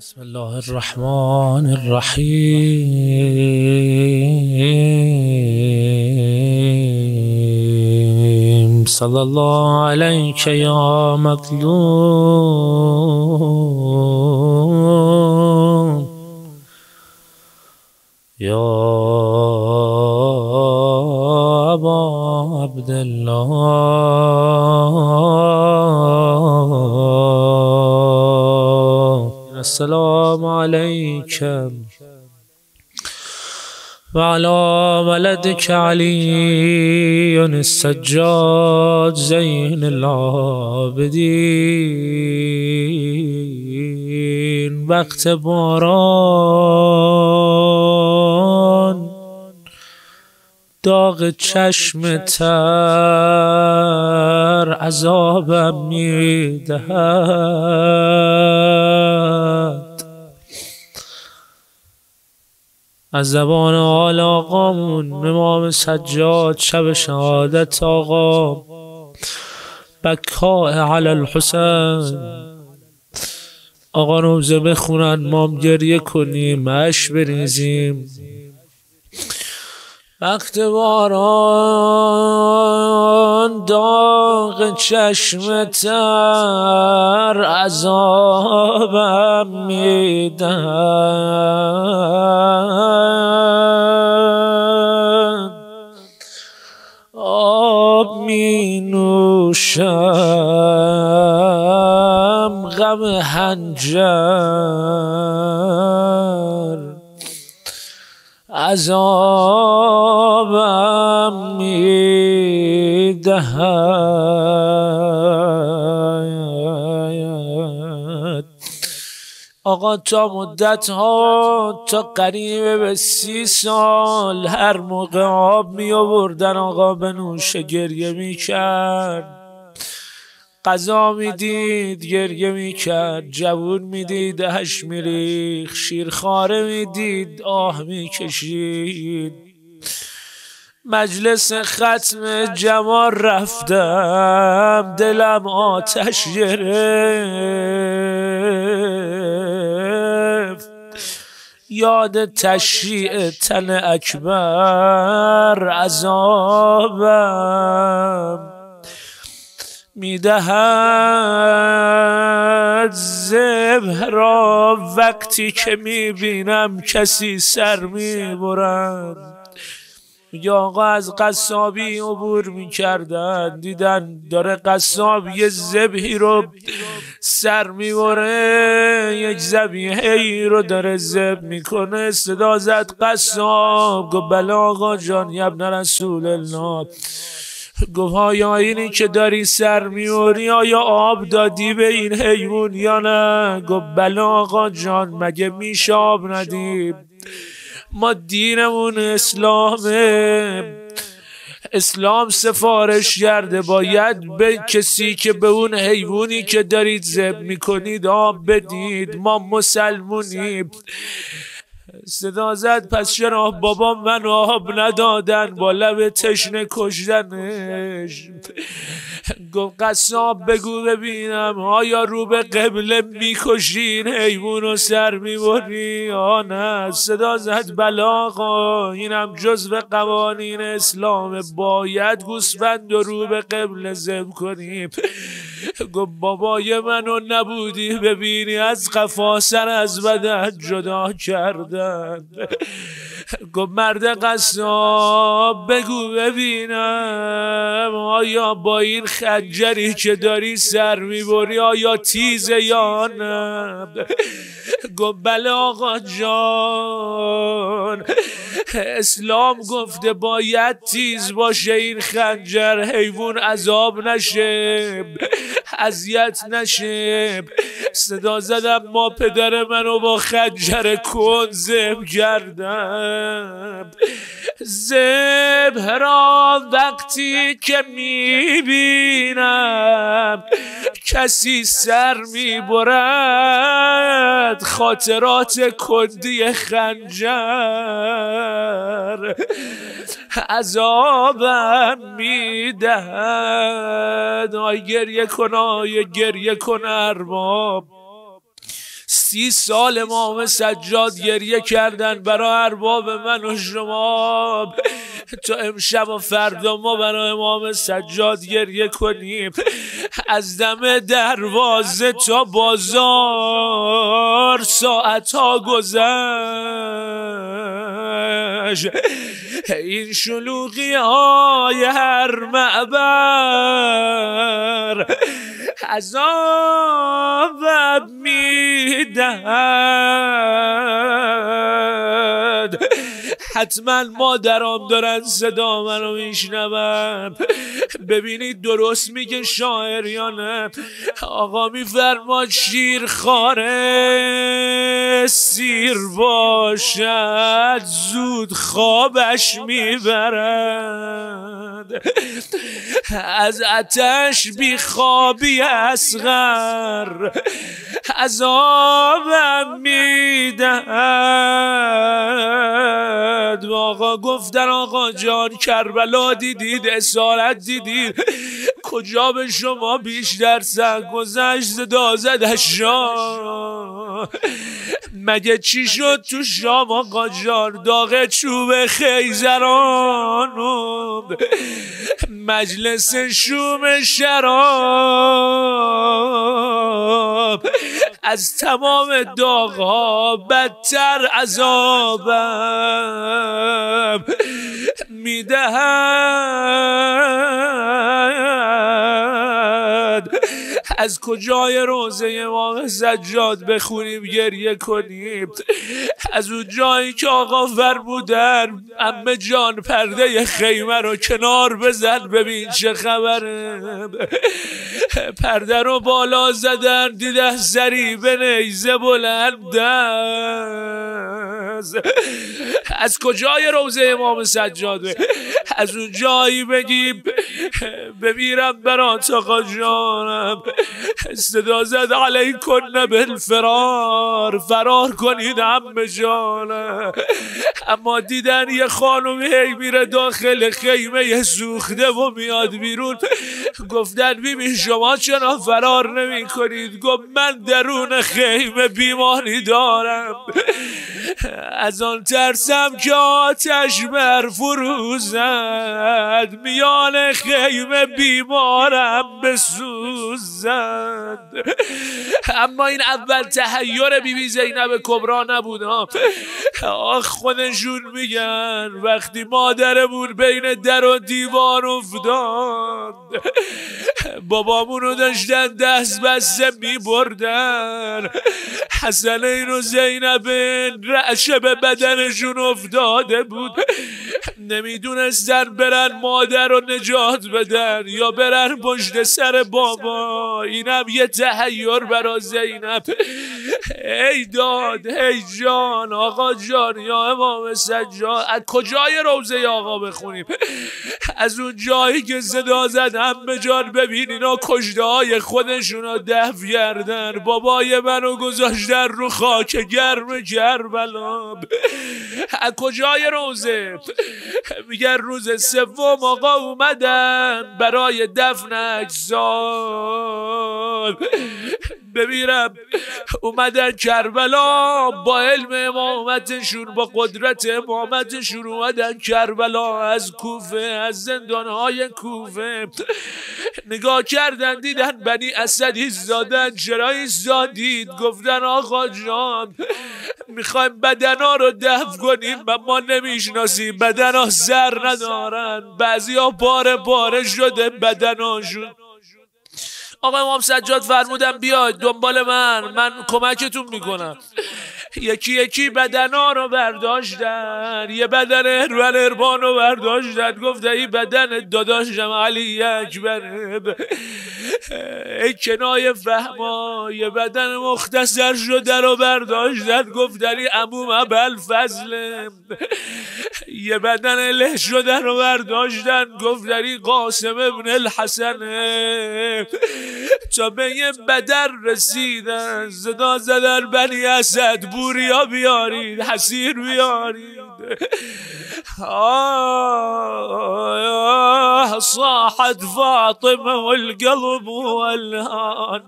بسم الله الرحمن الرحيم. صلى الله عليك يا مظلوم. يا أبا عبد الله. وعلى ولدك علي السجاد زين العابدين. وقت باران داغ چشم تر عذابم می‌دهد. از زبان آل آقامون امام سجاد شب شهادت آقا. بکاء علی الحسین آقا روزه بخونن مام گریه کنیم مش بریزیم. وقت باران. داغ چشم تر عذابم میدن آب می نوشم غم هنجر. عذابم می‌دهد. آقا تا مدت ها تا قریب به سی سال هر موقع آب می آوردن آقا به نوشه گریه می کرد. قضا می‌دید گریه می‌کرد جوون می‌دید هش میریخ شیرخواره می‌دید آه می‌کشید مجلس ختم جمال رفتم دلم آتش گرفت. یاد تشریع تن اکبر عذابم می‌دهد زبه را. وقتی که می‌بینم کسی سر می‌برند میگه آقا از قصابی عبور می‌کردن. دیدن داره قصاب یه زبهی رو سر می‌بره. یک زبیهی رو داره زب می‌کنه. صدا زد قصاب. گفت بله آقا جان یبن رسول الله. گفت آیا اینی که داری سر میوری آیا آب دادی به این حیوان یا نه؟ گفت بله آقا جان مگه میشه آب ندیم ما دینمون اسلامه. اسلام سفارش کرده باید به کسی که به اون حیوانی که دارید زب می‌کنید آب بدید. ما مسلمونیم. صدا زد پس چرا بابا من آب ندادن با لب تشنه کشدنش گفت قصاب بگو ببینم آیا رو به قبله می‌کشین؟ حیوان و سر می‌بری یا نه؟ صدا زد بلاغا اینم جزو قوانین اسلام. باید گوسفند و رو به قبله زب کنیم. گفت بابای منو نبودی ببینی از قفا سر از بدن جدا کردن. گفت مرد قصاب بگو ببینم آیا با این خنجری که داری سر می‌بری آیا تیزه یا نه؟ گفت بله آقا جان اسلام گفته باید تیز باشه این خنجر حیوان عذاب نشه اذیت نشه. صدا زدم ما پدر منو با خنجر کن زب کردم زب را وقتی که می‌بینم کسی سر می‌برد خاطرات کندی خنجر عذابم می‌دهد. آی گریه کن آی گریه کن ارباب. سی سال امام سجاد گریه کردن برای ارباب من و شما. تا امشب و فردا ما برای امام سجاد گریه کنیم. از دم دروازه تا بازار ساعت ها گذشت. این شلوغی های هر معبر. عذاب می‌دهد. حتما مادرام دارن صدا منو میشنون. ببینید درست میگه شاعر یا نه آقا میفرما شیر خاره سیر باشد زود خوابش می‌برد. از اتش بی خوابی اصغر عذابم می‌دهد. آقا گفتن آقا جان کربلا دیدید اسارت دیدید. کجا به شما بیشتر سر گذشت دازد شام مگه چی شد تو شام آقا جان داغ چوب خیزرانم مجلس شوم شراب. از تمام داغها بدتر عذابم می‌دهد. از کجای روزه امام سجاد بخونیم گریه کنیم؟ از اون جایی که آقا فرمودن امه جان پرده خیمه رو کنار بزن ببین چه خبره. پرده رو بالا زدن دیده سری به نیزه از کجای روزه امام سجاده از اون جایی بگیم بمیرم برات آقا جانم. صدا زد علیکن بالفرار فرار کنید عم جانم اما دیدن یه خانم هی میره داخل خیمه سوخته و میاد بیرون. گفتن بیبی شما چرا فرار نمی کنید گفت من درون خیمه بیماری دارم. از آن ترسم که آتش برفروزد میان خیمه بیمارم بسوزد. اما این اول تحیر بیبی زینب کبرا نبود آخ خودشون میگن وقتی مادرمون بین در و دیوار افتاد. بابامون رو داشتن دست بسته میبردن. حسنین و زینب رعشه به بدنشون افتاده بود. نمی‌دونستن برن مادر رو نجات بدن یا برن پشت سر بابا. اینم یه تحیر برا زینب. ای داد ای جان آقا جان یا امام سجاد از کجای روزه آقا بخونیم؟ از اون جایی که صدا زد همه جان ببین. اینا کشده های خودشون رو دف کردن. بابای منو گذاشتن رو خاک گرم کربلا. از کجای روزه؟ میگن روز سوم آقا اومدن برای دفن اجساد. ببینم اومدن کربلا با علم امامتشون با قدرت امامتشون اومدن کربلا از کوفه از زندانهای کوفه. نگاه کردن دیدن بنی اسدی زادن چرا زادید گفتن آقا جان می‌خوایم بدنا رو دفع کنیم و ما نمی‌شناسیم بدنا سر ندارن. بعضی ها پاره پاره شده بدناشون آقا امام سجاد فرمودن بیاید دنبال من من کمکتون می‌کنم. یکی یکی بدنا رو برداشتن. یه بدن اهرول اربان رو برداشتن. گفت ای بدن داداشم علی اکبر. ای کنای فهما یه بدن مختصر شده رو برداشتن. گفت ای اموم ابل فضل. یه بدن له شده رو برداشتن. گفت ای قاسم ابن الحسن. تا به یه بدر رسیدن. زدا زدن بنی اسد بوریا بیارید حسیر بیارید آه صاحت فاطمة والقلب والهان.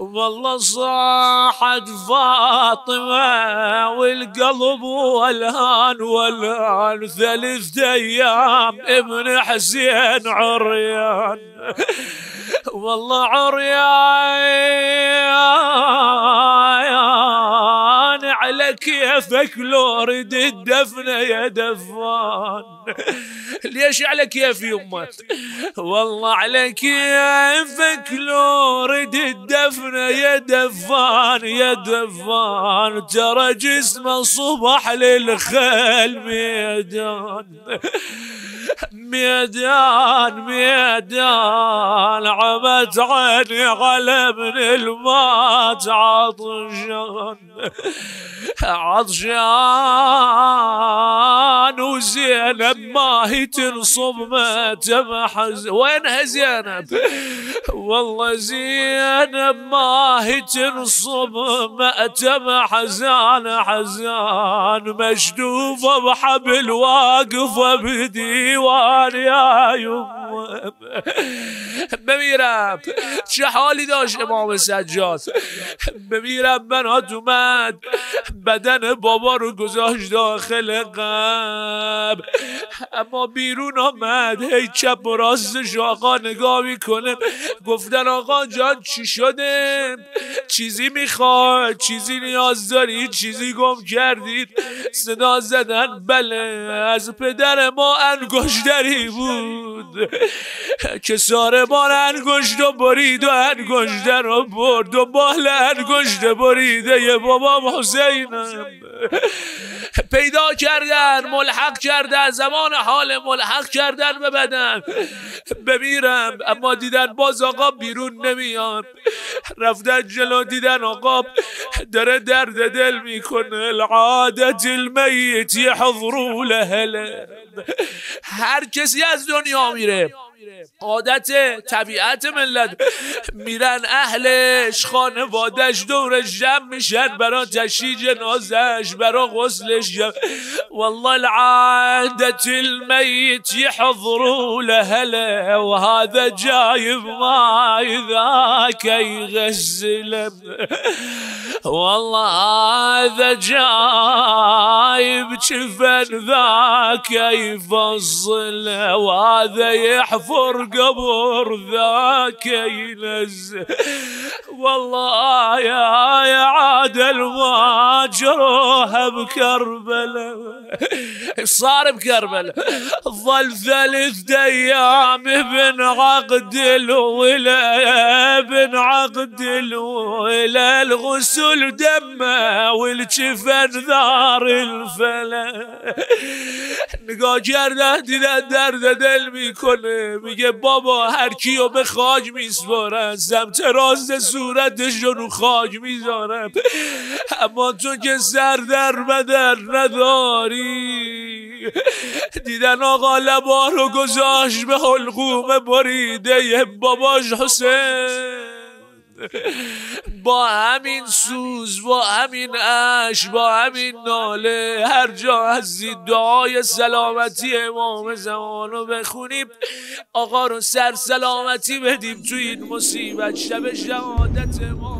والله صاحت فاطمة والقلب والهان. والهان ثلاث أيام ابن حسين عريان. والله عريان. كيفك لو رد الدفن يا دفان. ليش على كيف يمه والله على كيفك لو رد الدفن يا دفان يا دفان. ترى جسمه صبح للخيل ميدان. ميدان ميدان عمت عيني على من المات عطشان عطشان وزينب ما هي تنصب ما تمحز وينها زينب؟ والله زينب ما هي تنصب ما تمحزان حزان. مشدوفة بحبل واقفة بديوان يا يمه. بمیرم. چه حالی داشت امام سجاد؟ بمیرم بنات اومد. بدن بابا رو گذاشت داخل قبر. اما بیرون آمد. هی چپ و راستش آقا نگاه می‌کنه. گفتن آقا جان چی شده؟ چیزی می‌خواد چیزی نیاز داری؟ چیزی گم کردید صدا زدن؟ بله از پدر ما انگشتری بود. که ساربان انگشت و برید و انگشت رو برد و بال انگشت بریده یه بابا حسینم پیدا کردن ملحق کردن زمان حال ملحق کردن به بدن. بمیرم اما دیدن باز آقا بیرون نمیاد. رفتن جلو دیدن آقا داره درد دل می‌کنه. العادت المیت یحضرو لهله هر کسی از دنیا میره. عادت طبیعت ملت. میرن اهلش خانوادش دورش جمع میشن برا تشی جنازش برا غسلش. والله العادة الميت يحضروا لهله وهذا جايب ماي ذاك يغسله والله هذا جايب جفن ذاك يفصله وهذا يحفر قبر ذاك ينزل والله يا يا عادل ما بكربلاء. صار بكربلاء. ظل ثلاث أيام ابن عقد الولا ابن عقد الولا الغسل دمه والجفن ذار الفلا نگاه کردن دیدن درد دل می‌کنه. میگه بابا هر کیو به خاک میسپارن. سمت راست صورتش رو خاک می‌ذارم اما تو که سر در بدن نداری. دیدن آقا لبا رو گذاشت به حلقوم بریده. باباش حسین. با همین سوز با همین اش با همین ناله هر جا هستید دعای سلامتی امام زمان رو بخونیم. آقا رو سر سلامتی بدیم تو این مصیبت. شب شهادت امام